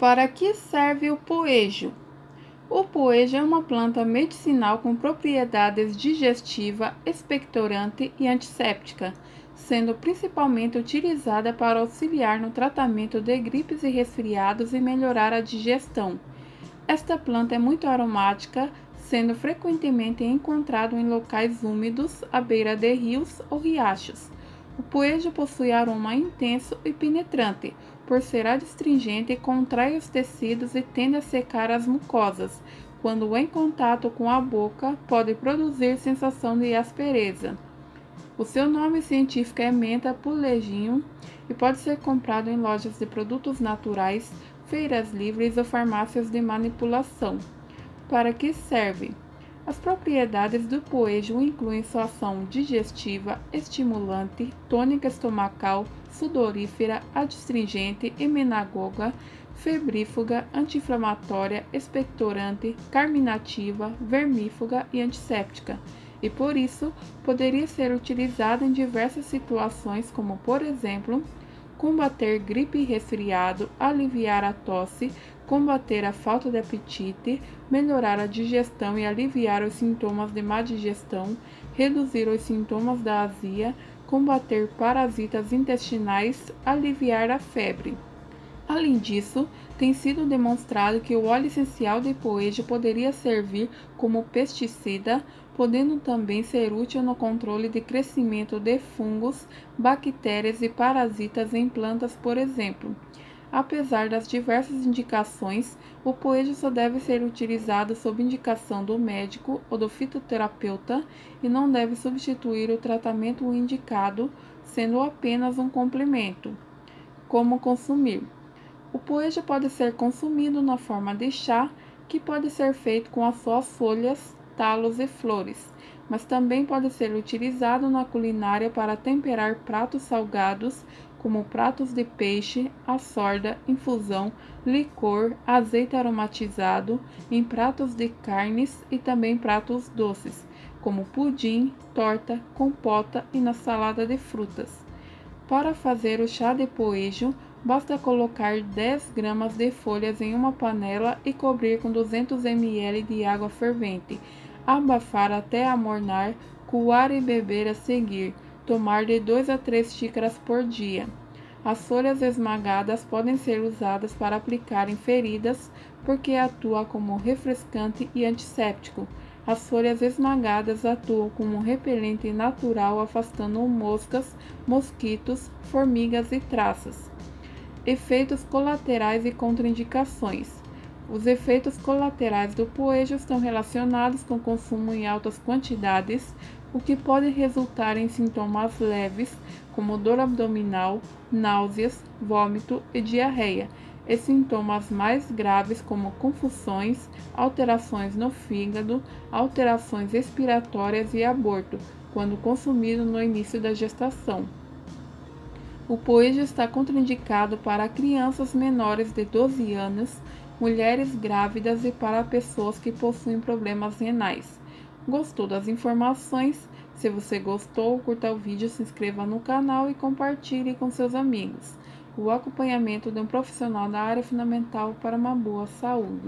Para que serve o poejo? O poejo é uma planta medicinal com propriedades digestiva, expectorante e antisséptica, sendo principalmente utilizada para auxiliar no tratamento de gripes e resfriados e melhorar a digestão. Esta planta é muito aromática, sendo frequentemente encontrado em locais úmidos, à beira de rios ou riachos. O poejo possui aroma intenso e penetrante, por ser adstringente, contrai os tecidos e tende a secar as mucosas. Quando em contato com a boca, pode produzir sensação de aspereza. O seu nome científico é Menta puleginho e pode ser comprado em lojas de produtos naturais, feiras livres ou farmácias de manipulação. Para que serve? As propriedades do poejo incluem sua ação digestiva, estimulante, tônica estomacal, sudorífera, adstringente, emenagoga, febrífuga, anti-inflamatória, expectorante, carminativa, vermífuga e antisséptica, e por isso poderia ser utilizada em diversas situações, como por exemplo, combater gripe e resfriado, aliviar a tosse, combater a falta de apetite, melhorar a digestão e aliviar os sintomas de má digestão, reduzir os sintomas da azia, combater parasitas intestinais, aliviar a febre. Além disso, tem sido demonstrado que o óleo essencial de poejo poderia servir como pesticida, podendo também ser útil no controle de crescimento de fungos, bactérias e parasitas em plantas, por exemplo. Apesar das diversas indicações, o poejo só deve ser utilizado sob indicação do médico ou do fitoterapeuta e não deve substituir o tratamento indicado, sendo apenas um complemento. Como consumir? O poejo pode ser consumido na forma de chá, que pode ser feito com as suas folhas, talos e flores, mas também pode ser utilizado na culinária para temperar pratos salgados, como pratos de peixe, assorda, infusão, licor, azeite aromatizado, em pratos de carnes e também pratos doces, como pudim, torta, compota e na salada de frutas. Para fazer o chá de poejo, basta colocar 10 gramas de folhas em uma panela e cobrir com 200 ml de água fervente. Abafar até amornar, coar e beber a seguir tomar de 2 a 3 xícaras por dia. As folhas esmagadas podem ser usadas para aplicar em feridas porque atua como refrescante e antisséptico. As folhas esmagadas atuam como repelente natural, afastando moscas, mosquitos, formigas e traças. Efeitos colaterais e contraindicações. Os efeitos colaterais do poejo estão relacionados com consumo em altas quantidades, o que pode resultar em sintomas leves, como dor abdominal, náuseas, vômito e diarreia, e sintomas mais graves, como confusões, alterações no fígado, alterações respiratórias e aborto, quando consumido no início da gestação. O poejo está contraindicado para crianças menores de 12 anos, mulheres grávidas e para pessoas que possuem problemas renais. Gostou das informações? Se você gostou, curta o vídeo, se inscreva no canal e compartilhe com seus amigos. O acompanhamento de um profissional da área fundamental para uma boa saúde.